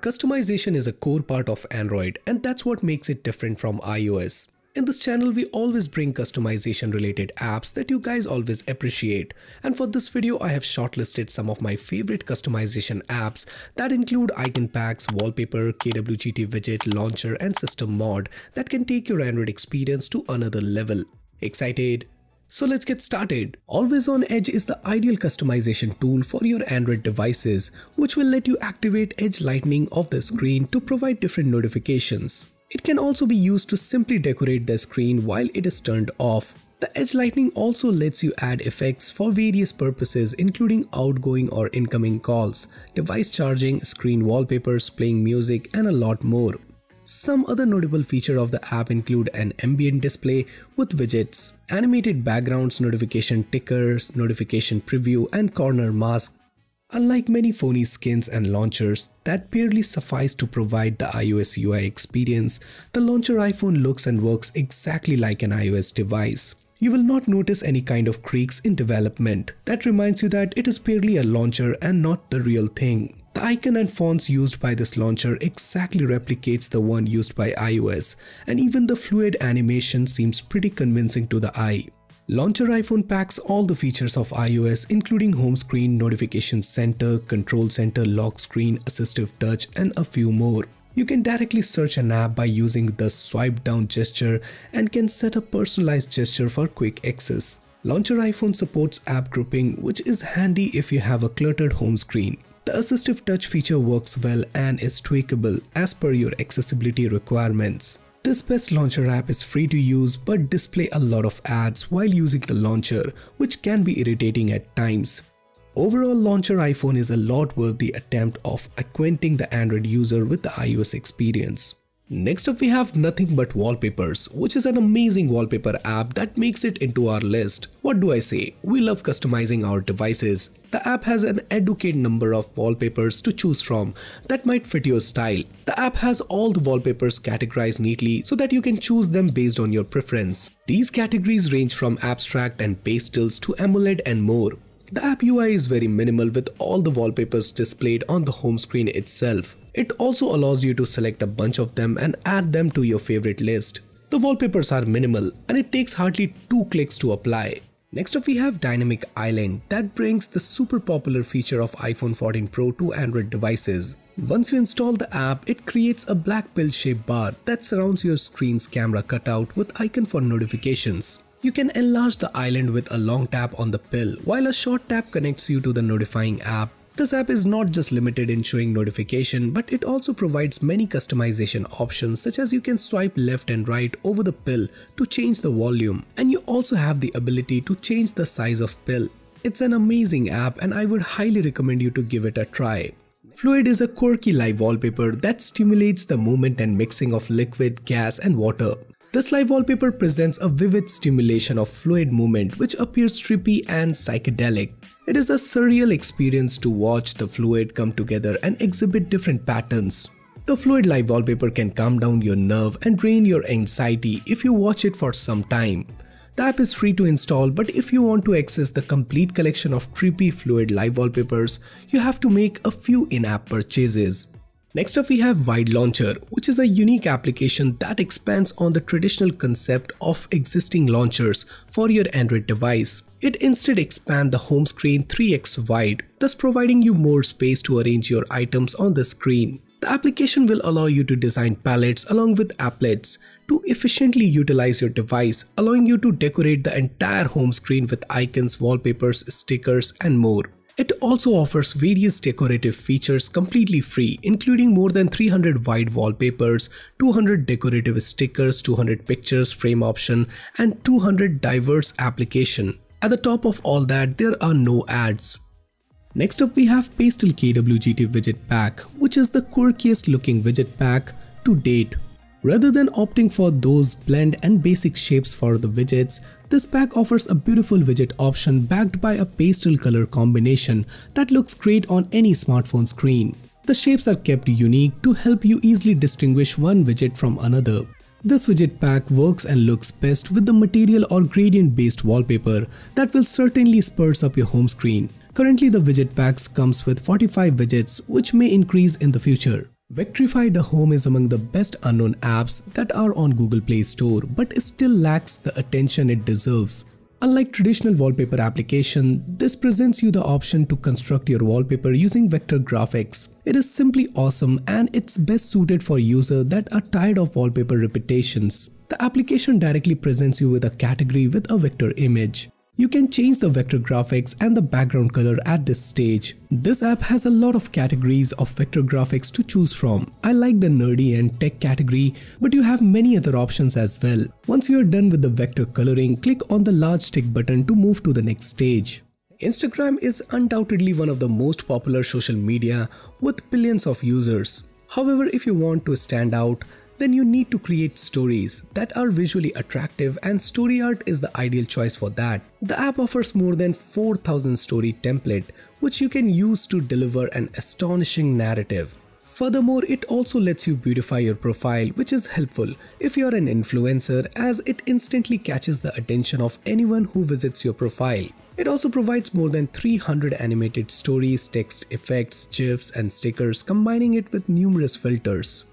Customization is a core part of Android and that's what makes it different from iOS. In this channel, we always bring customization related apps that you guys always appreciate. And for this video, I have shortlisted some of my favorite customization apps that include icon packs, wallpaper, KWGT widget, launcher, and system mod that can take your Android experience to another level. Excited? So let's get started. Always on Edge is the ideal customization tool for your Android devices, which will let you activate Edge Lightning of the screen to provide different notifications. It can also be used to simply decorate the screen while it is turned off. The Edge Lightning also lets you add effects for various purposes including outgoing or incoming calls, device charging, screen wallpapers, playing music and a lot more. Some other notable feature of the app include an ambient display with widgets, animated backgrounds, notification tickers, notification preview and corner mask Unlike many phony skins and launchers that barely suffice to provide the iOS UI experience, the launcher iPhone looks and works exactly like an iOS device. You will not notice any kind of creaks in development. That reminds you that it is purely a launcher and not the real thing. The icon and fonts used by this launcher exactly replicates the one used by iOS and even the fluid animation seems pretty convincing to the eye. Launcher iPhone packs all the features of iOS including home screen, notification center, control center, lock screen, assistive touch and a few more. You can directly search an app by using the swipe down gesture and can set a personalized gesture for quick access. Launcher iPhone supports app grouping which is handy if you have a cluttered home screen. The assistive touch feature works well and is tweakable as per your accessibility requirements. This best launcher app is free to use but display a lot of ads while using the launcher which can be irritating at times. Overall launcher iPhone is a lot worthy attempt of acquainting the Android user with the iOS experience. Next up we have Nothing But Wallpapers, which is an amazing wallpaper app that makes it into our list. What do I say? We love customizing our devices. The app has an adequate number of wallpapers to choose from that might fit your style. The app has all the wallpapers categorized neatly so that you can choose them based on your preference. These categories range from abstract and pastels to AMOLED and more. The app UI is very minimal with all the wallpapers displayed on the home screen itself. It also allows you to select a bunch of them and add them to your favorite list. The wallpapers are minimal and it takes hardly 2 clicks to apply. Next up we have Dynamic Island that brings the super popular feature of iPhone 14 Pro to Android devices. Once you install the app, it creates a black pill shaped bar that surrounds your screen's camera cutout with icon for notifications. You can enlarge the island with a long tap on the pill while a short tap connects you to the notifying app this app is not just limited in showing notification, but it also provides many customization options such as you can swipe left and right over the pill to change the volume and you also have the ability to change the size of pill. It's an amazing app and I would highly recommend you to give it a try. Fluid is a quirky live wallpaper that stimulates the movement and mixing of liquid, gas and water. This live wallpaper presents a vivid stimulation of fluid movement which appears trippy and psychedelic. It is a surreal experience to watch the fluid come together and exhibit different patterns. The fluid live wallpaper can calm down your nerve and drain your anxiety if you watch it for some time. The app is free to install but if you want to access the complete collection of trippy fluid live wallpapers, you have to make a few in-app purchases. Next up we have Wide Launcher, which is a unique application that expands on the traditional concept of existing launchers for your Android device. It instead expands the home screen 3x wide, thus providing you more space to arrange your items on the screen. The application will allow you to design palettes along with applets to efficiently utilize your device, allowing you to decorate the entire home screen with icons, wallpapers, stickers, and more. It also offers various decorative features completely free, including more than 300 wide wallpapers, 200 decorative stickers, 200 pictures frame option, and 200 diverse application. At the top of all that, there are no ads. Next up we have Pastel KWGT Widget Pack, which is the quirkiest looking widget pack to date Rather than opting for those blend and basic shapes for the widgets, this pack offers a beautiful widget option backed by a pastel color combination that looks great on any smartphone screen. The shapes are kept unique to help you easily distinguish one widget from another. This widget pack works and looks best with the material or gradient based wallpaper that will certainly spurs up your home screen. Currently the widget packs comes with 45 widgets which may increase in the future. Vectorify the Home is among the best unknown apps that are on Google Play Store but still lacks the attention it deserves. Unlike traditional wallpaper application, this presents you the option to construct your wallpaper using vector graphics. It is simply awesome and it's best suited for users that are tired of wallpaper repetitions. The application directly presents you with a category with a vector image. You can change the vector graphics and the background color at this stage. This app has a lot of categories of vector graphics to choose from. I like the nerdy and tech category, but you have many other options as well. Once you are done with the vector coloring, click on the large tick button to move to the next stage. Instagram is undoubtedly one of the most popular social media with billions of users. However, if you want to stand out, then you need to create stories that are visually attractive and story art is the ideal choice for that. The app offers more than 4000 story template which you can use to deliver an astonishing narrative. Furthermore, it also lets you beautify your profile which is helpful if you are an influencer as it instantly catches the attention of anyone who visits your profile. It also provides more than 300 animated stories, text effects, GIFs and stickers combining it with numerous filters.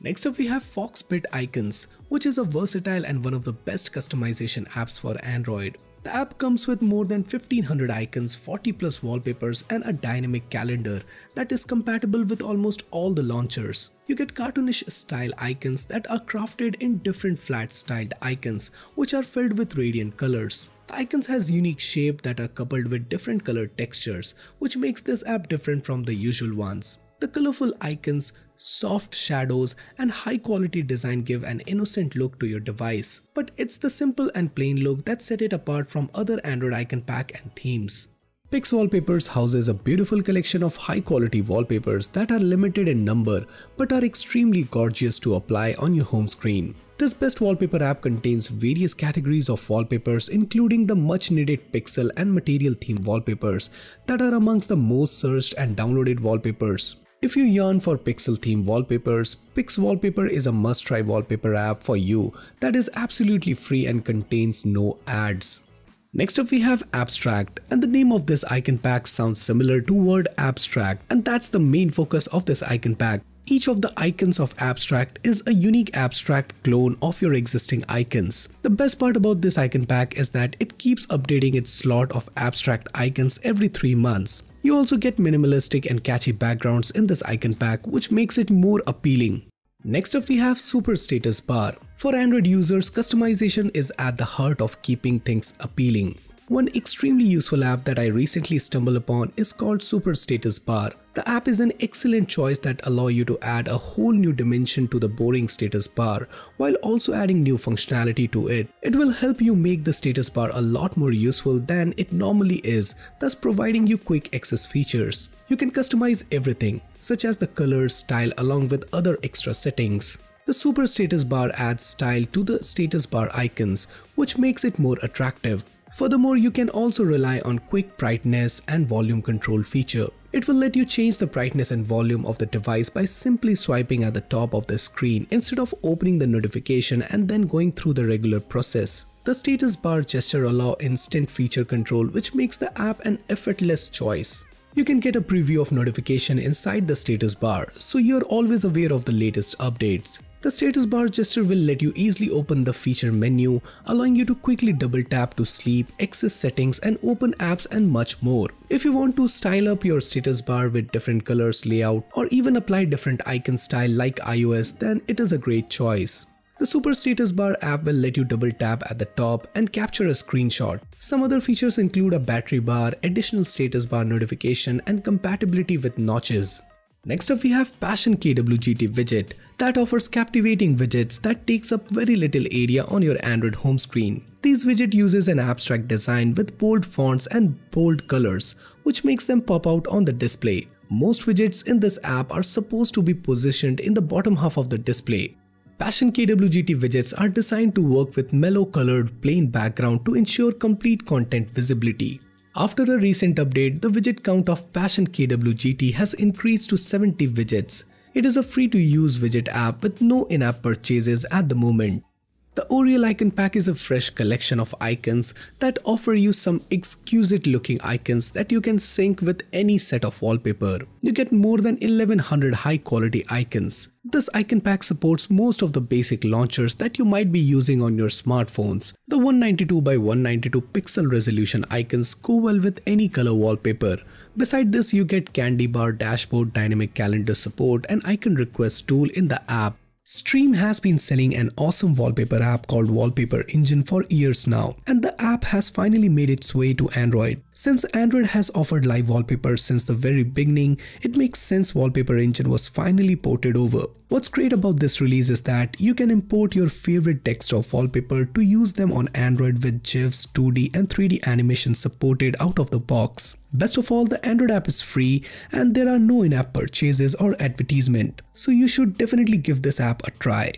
Next up we have Foxbit Icons, which is a versatile and one of the best customization apps for Android. The app comes with more than 1500 icons, 40 plus wallpapers and a dynamic calendar that is compatible with almost all the launchers. You get cartoonish style icons that are crafted in different flat styled icons which are filled with radiant colors. The icons has unique shape that are coupled with different color textures which makes this app different from the usual ones. The colorful icons, soft shadows and high quality design give an innocent look to your device. But it's the simple and plain look that set it apart from other Android icon pack and themes. Pix Wallpapers houses a beautiful collection of high quality wallpapers that are limited in number but are extremely gorgeous to apply on your home screen. This best wallpaper app contains various categories of wallpapers including the much needed pixel and material theme wallpapers that are amongst the most searched and downloaded wallpapers. If you yearn for pixel theme wallpapers, Pix Wallpaper is a must-try wallpaper app for you that is absolutely free and contains no ads. Next up we have Appstract and the name of this icon pack sounds similar to word abstract and that's the main focus of this icon pack. Each of the icons of Appstract is a unique abstract clone of your existing icons. The best part about this icon pack is that it keeps updating its slot of abstract icons every 3 months. You also get minimalistic and catchy backgrounds in this icon pack which makes it more appealing. Next up we have Super Status Bar. For Android users, customization is at the heart of keeping things appealing. One extremely useful app that I recently stumbled upon is called Super Status Bar. The app is an excellent choice that allow you to add a whole new dimension to the boring status bar while also adding new functionality to it. It will help you make the status bar a lot more useful than it normally is, thus providing you quick access features. You can customize everything, such as the color, style along with other extra settings. The super status bar adds style to the status bar icons, which makes it more attractive. Furthermore, you can also rely on quick brightness and volume control feature. It will let you change the brightness and volume of the device by simply swiping at the top of the screen instead of opening the notification and then going through the regular process. The status bar gesture allow instant feature control which makes the app an effortless choice. You can get a preview of notification inside the status bar, so you're always aware of the latest updates. The status bar gesture will let you easily open the feature menu, allowing you to quickly double tap to sleep, access settings and open apps and much more. If you want to style up your status bar with different colors layout or even apply different icon style like iOS then it is a great choice. The Super Status Bar app will let you double tap at the top and capture a screenshot. Some other features include a battery bar, additional status bar notification and compatibility with notches. Next up we have Passion KWGT widget that offers captivating widgets that takes up very little area on your Android home screen. This widget uses an abstract design with bold fonts and bold colors which makes them pop out on the display. Most widgets in this app are supposed to be positioned in the bottom half of the display. Passion KWGT widgets are designed to work with mellow colored plain background to ensure complete content visibility. After a recent update, the widget count of Passion KWGT has increased to 70 widgets. It is a free to use widget app with no in-app purchases at the moment. The Oriel Icon Pack is a fresh collection of icons that offer you some exquisite looking icons that you can sync with any set of wallpaper. You get more than 1100 high quality icons. This icon pack supports most of the basic launchers that you might be using on your smartphones. The 192 by 192 pixel resolution icons go well with any color wallpaper. Beside this you get candy bar dashboard dynamic calendar support and icon request tool in the app. Steam has been selling an awesome wallpaper app called Wallpaper Engine for years now, and the app has finally made its way to Android. Since Android has offered live wallpapers since the very beginning, it makes sense Wallpaper Engine was finally ported over. What's great about this release is that you can import your favorite desktop wallpaper to use them on Android with GIFs, 2D and 3D animation supported out of the box. Best of all, the Android app is free and there are no in-app purchases or advertisement, so you should definitely give this app a try.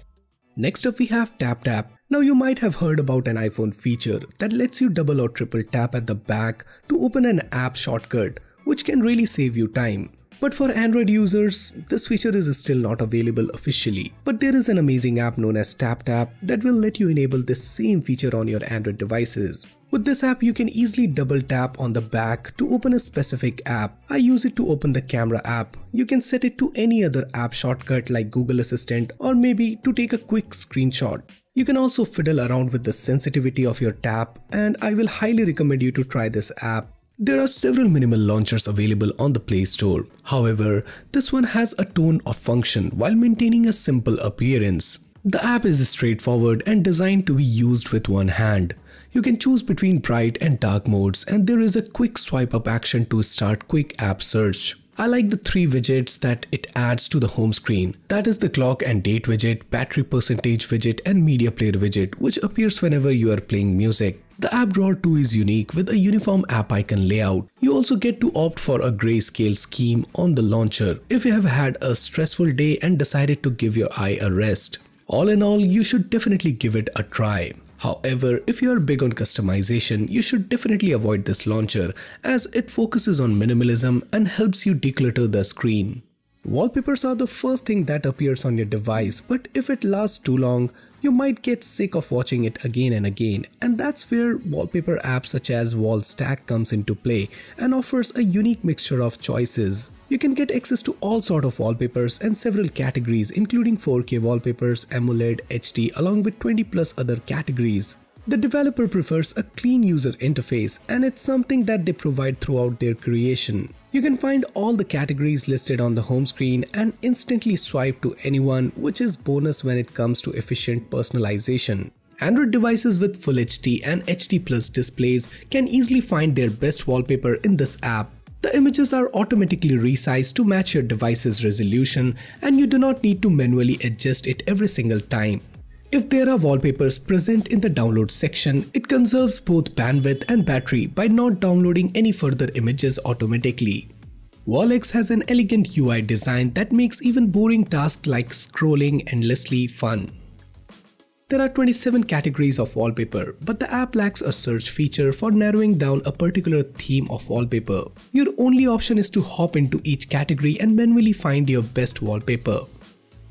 Next up we have TapTap. Now you might have heard about an iPhone feature that lets you double or triple tap at the back to open an app shortcut, which can really save you time. But for Android users, this feature is still not available officially. But there is an amazing app known as TapTap that will let you enable this same feature on your Android devices. With this app, you can easily double tap on the back to open a specific app. I use it to open the camera app. You can set it to any other app shortcut like Google Assistant or maybe to take a quick screenshot. You can also fiddle around with the sensitivity of your tap and I will highly recommend you to try this app. There are several minimal launchers available on the Play Store. However, this one has a tone of function while maintaining a simple appearance. The app is straightforward and designed to be used with one hand. You can choose between bright and dark modes and there is a quick swipe up action to start quick app search. I like the three widgets that it adds to the home screen. That is the clock and date widget, battery percentage widget and media player widget which appears whenever you are playing music. The app drawer too is unique with a uniform app icon layout. You also get to opt for a grayscale scheme on the launcher if you have had a stressful day and decided to give your eye a rest. All in all, you should definitely give it a try. However, if you are big on customization, you should definitely avoid this launcher as it focuses on minimalism and helps you declutter the screen. Wallpapers are the first thing that appears on your device, but if it lasts too long, you might get sick of watching it again and again. And that's where wallpaper apps such as WallStack comes into play and offers a unique mixture of choices. You can get access to all sort of wallpapers and several categories including 4K wallpapers, AMOLED, HD along with 20 plus other categories. The developer prefers a clean user interface and it's something that they provide throughout their creation. You can find all the categories listed on the home screen and instantly swipe to anyone which is bonus when it comes to efficient personalization. Android devices with Full HD and HD Plus displays can easily find their best wallpaper in this app. The images are automatically resized to match your device's resolution and you do not need to manually adjust it every single time. If there are wallpapers present in the download section, it conserves both bandwidth and battery by not downloading any further images automatically. Wallex has an elegant UI design that makes even boring tasks like scrolling endlessly fun. There are 27 categories of wallpaper, but the app lacks a search feature for narrowing down a particular theme of wallpaper. Your only option is to hop into each category and manually find your best wallpaper.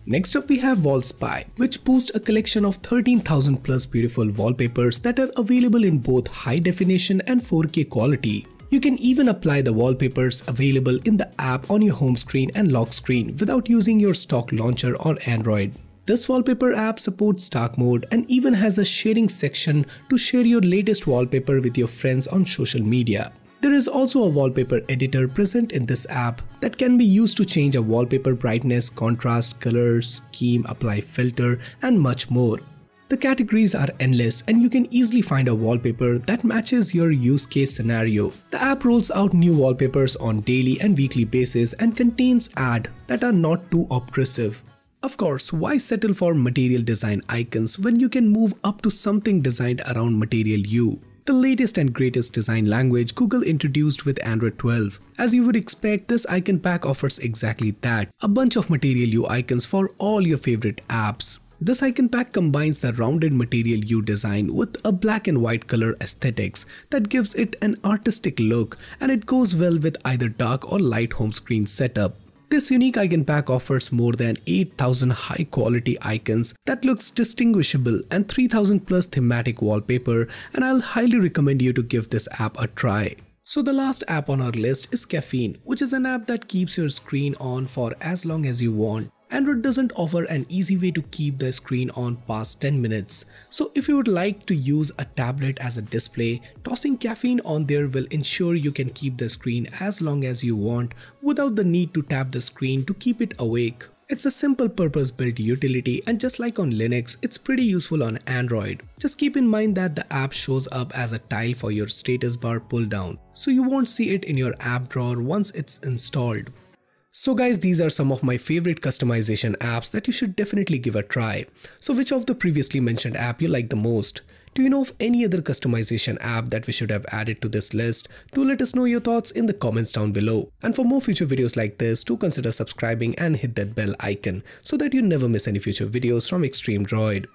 Next up we have WallSpy, which boasts a collection of 13,000 plus beautiful wallpapers that are available in both high definition and 4K quality. You can even apply the wallpapers available in the app on your home screen and lock screen without using your stock launcher or Android. This wallpaper app supports dark mode and even has a sharing section to share your latest wallpaper with your friends on social media. There is also a wallpaper editor present in this app that can be used to change a wallpaper brightness, contrast, color, scheme, apply filter and much more. The categories are endless and you can easily find a wallpaper that matches your use case scenario. The app rolls out new wallpapers on daily and weekly basis and contains ads that are not too obtrusive. Of course, why settle for material design icons when you can move up to something designed around Material You? The latest and greatest design language Google introduced with Android 12. As you would expect, this icon pack offers exactly that, a bunch of Material You icons for all your favorite apps. This icon pack combines the rounded Material You design with a black and white color aesthetics that gives it an artistic look and it goes well with either dark or light home screen setup. This unique icon pack offers more than 8000 high quality icons that looks distinguishable and 3000 plus thematic wallpaper and I'll highly recommend you to give this app a try. So the last app on our list is Caffeine, which is an app that keeps your screen on for as long as you want. Android doesn't offer an easy way to keep the screen on past 10 minutes. So if you would like to use a tablet as a display, tossing caffeine on there will ensure you can keep the screen as long as you want without the need to tap the screen to keep it awake. It's a simple purpose built utility and just like on Linux, it's pretty useful on Android. Just keep in mind that the app shows up as a tile for your status bar pull down, so you won't see it in your app drawer once it's installed. So guys, these are some of my favorite customization apps that you should definitely give a try. So which of the previously mentioned app you like the most? Do you know of any other customization app that we should have added to this list? Do let us know your thoughts in the comments down below. And for more future videos like this, do consider subscribing and hit that bell icon so that you never miss any future videos from Xtream Droid.